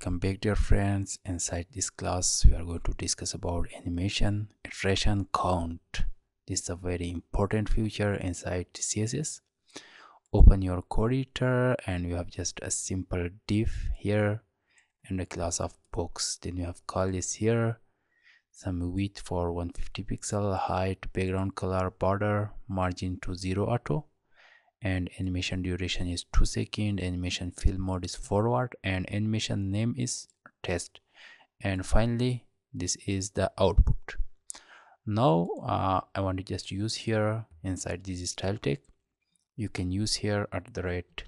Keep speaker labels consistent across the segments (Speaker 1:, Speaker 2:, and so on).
Speaker 1: welcome back dear friends. Inside this class we are going to discuss about animation iteration count. This is a very important feature inside css open your code editor and you have just a simple div here and a class of box. Then you have this here some width for 150 pixel height background color border margin to zero auto and animation duration is 2 second animation fill mode is forward and animation name is test. And finally this is the output. Now uh, i want to just use here inside this style tag. You can use here at the right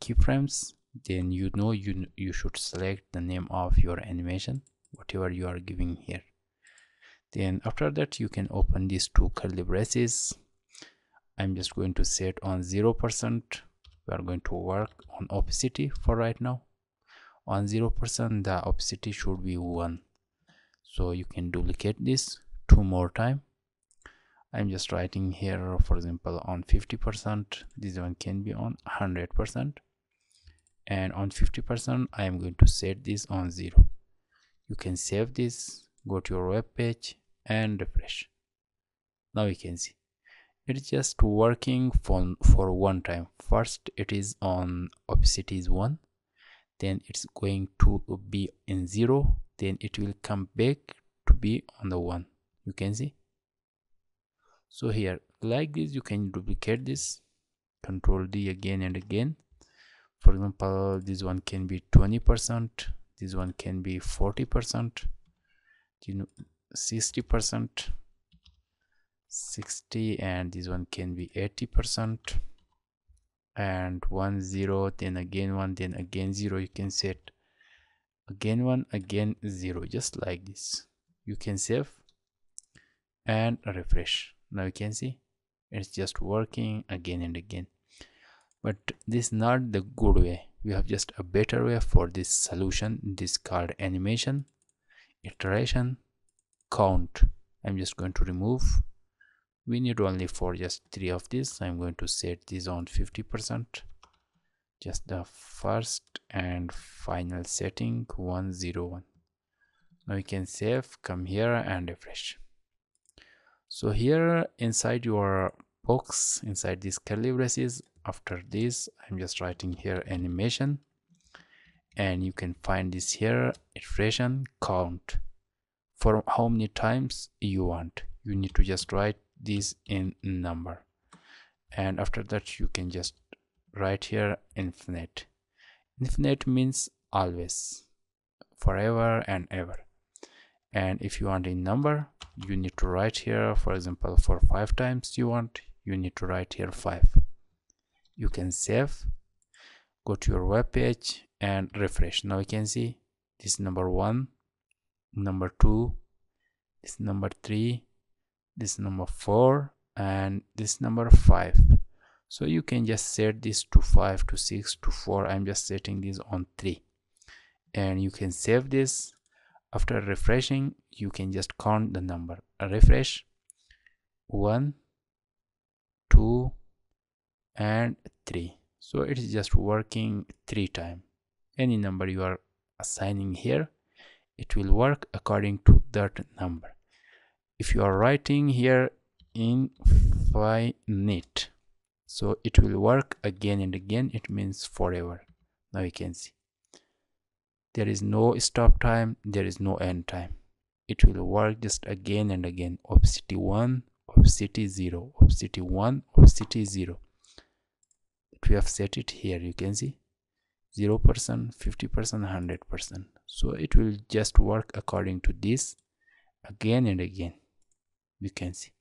Speaker 1: keyframes. Then you know you you should select the name of your animation whatever you are giving here. Then after that you can open these two curly braces i'm just going to set on zero percent. We are going to work on opacity for right now. On zero percent the opacity should be one. So you can duplicate this two more time. I'm just writing here for example on 50 percent this one can be on 100 percent. And on 50 percent i am going to set this on zero. You can save this go to your web page and refresh. Now you can see it's just working for for one time. First it is on opacity is one. Then it's going to be in zero. Then it will come back to be on the one. You can see? So here like this you can duplicate this. Control d again and again. For example this one can be 20 percent. This one can be 40 percent. You know 60 percent 60 and this one can be 80 percent. And one zero then again one then again zero you can set. Again one again zero just like this. You can save and refresh. Now you can see it's just working again and again. But this is not the good way. We have just a better way for this solution this called animation iteration count. I'm just going to remove we need only for just three of these. I'm going to set this on 50 percent. Just the first and final setting 101 now you can save come here and refresh. So here inside your box inside these curly braces after this i'm just writing here animation. And you can find this here iteration count. For how many times you want. You need to just write this in number. And after that you can just write here infinite. Infinite means always forever and ever. And if you want a number you need to write here for example for five times you want you need to write here five. You can save go to your web page and refresh. Now you can see this number one number two this number three this number four and this number five. So you can just set this to five to six to four. I'm just setting this on three. And you can save this. After refreshing you can just count the number. Refresh. One two and three. So it is just working three time. Any number you are assigning here it will work according to that number if you are writing here infinite so it will work again and again. It means forever. Now you can see. There is no stop time. There is no end time. It will work just again and again. Opacity 1 opacity 0 opacity 1 opacity 0 we have set it here. You can see. 0 percent 50 percent 100 percent. So it will just work according to this again and again you can see.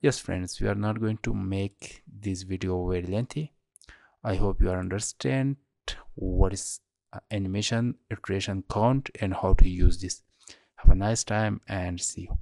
Speaker 1: Yes friends we are not going to make this video very lengthy. I hope you understand what is animation iteration count and how to use this. Have a nice time and see you